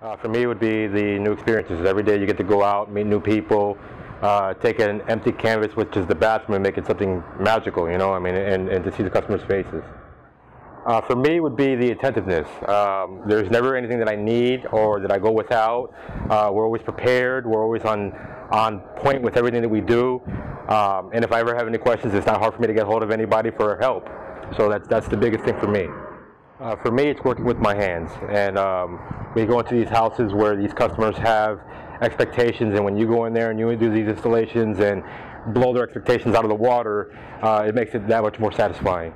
Uh, for me, it would be the new experiences. Every day you get to go out, meet new people, uh, take an empty canvas, which is the bathroom, and make it something magical, you know, I mean, and, and to see the customers' faces. Uh, for me, would be the attentiveness. Um, there's never anything that I need or that I go without. Uh, we're always prepared. We're always on on point with everything that we do. Um, and if I ever have any questions, it's not hard for me to get hold of anybody for help. So that's that's the biggest thing for me. Uh, for me, it's working with my hands. And um, we go into these houses where these customers have expectations, and when you go in there and you do these installations and blow their expectations out of the water, uh, it makes it that much more satisfying.